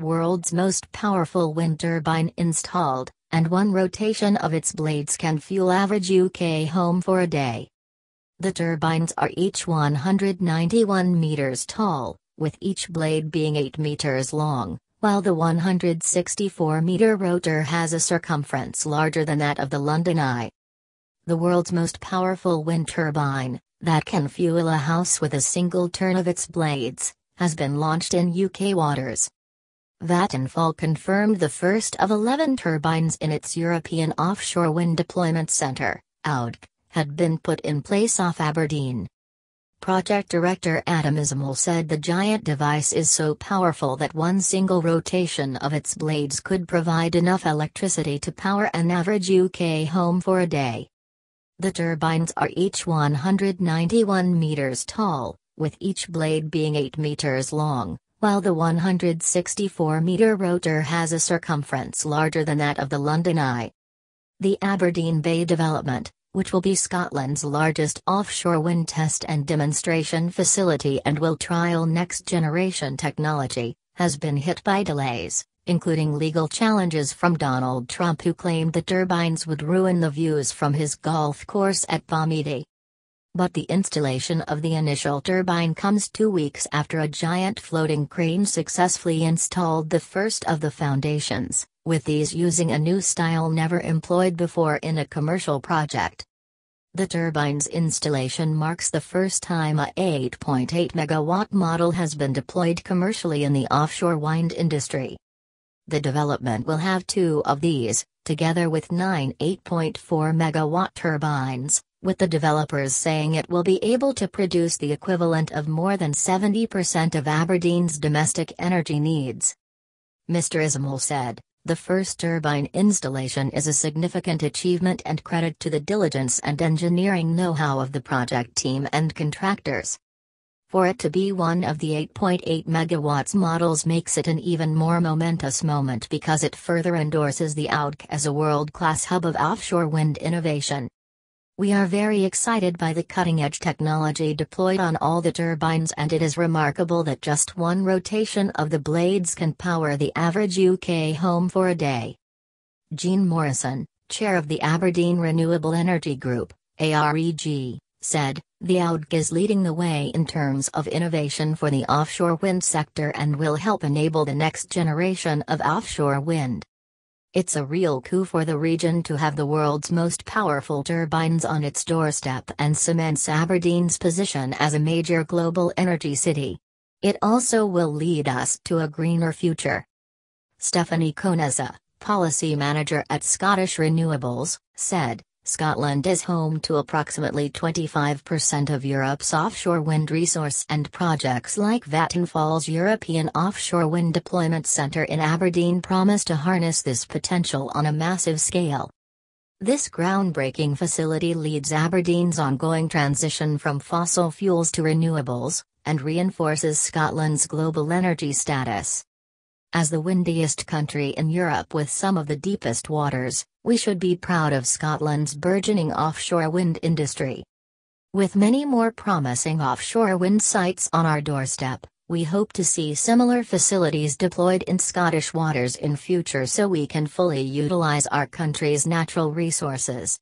World's most powerful wind turbine installed, and one rotation of its blades can fuel average UK home for a day. The turbines are each 191 meters tall, with each blade being 8 meters long, while the 164 meter rotor has a circumference larger than that of the London Eye. The world's most powerful wind turbine, that can fuel a house with a single turn of its blades, has been launched in UK waters. Vattenfall confirmed the first of 11 turbines in its European Offshore Wind Deployment Centre, EOWDC, had been put in place off Aberdeen. Project Director Adam Ezzamel said the giant device is so powerful that one single rotation of its blades could provide enough electricity to power an average UK home for a day. The turbines are each 191 meters tall, with each blade being 8 meters long, while the 164 meter rotor has a circumference larger than that of the London Eye. The Aberdeen Bay development, which will be Scotland's largest offshore wind test and demonstration facility and will trial next generation technology, has been hit by delays, including legal challenges from Donald Trump, who claimed the turbines would ruin the views from his golf course at Balmedie. But the installation of the initial turbine comes two weeks after a giant floating crane successfully installed the first of the foundations, with these using a new style never employed before in a commercial project. The turbine's installation marks the first time a 8.8 megawatt model has been deployed commercially in the offshore wind industry. The development will have two of these, together with nine 8.4 megawatt turbines, with the developers saying it will be able to produce the equivalent of more than 70% of Aberdeen's domestic energy needs. Mr. Ezzamel said, the first turbine installation is a significant achievement and credit to the diligence and engineering know-how of the project team and contractors. For it to be one of the 8.8 megawatts models makes it an even more momentous moment because it further endorses the EOWDC as a world-class hub of offshore wind innovation. We are very excited by the cutting edge technology deployed on all the turbines, and it is remarkable that just one rotation of the blades can power the average UK home for a day. Jean Morrison, chair of the Aberdeen Renewable Energy Group, AREG, said, The EOWDC is leading the way in terms of innovation for the offshore wind sector and will help enable the next generation of offshore wind. It's a real coup for the region to have the world's most powerful turbines on its doorstep and cements Aberdeen's position as a major global energy city. It also will lead us to a greener future. Stephanie Conesa, policy manager at Scottish Renewables, said, Scotland is home to approximately 25% of Europe's offshore wind resource and projects like Vattenfall's European Offshore Wind Deployment Centre in Aberdeen promise to harness this potential on a massive scale. This groundbreaking facility leads Aberdeen's ongoing transition from fossil fuels to renewables, and reinforces Scotland's global energy status. As the windiest country in Europe with some of the deepest waters, we should be proud of Scotland's burgeoning offshore wind industry. With many more promising offshore wind sites on our doorstep, we hope to see similar facilities deployed in Scottish waters in future so we can fully utilize our country's natural resources.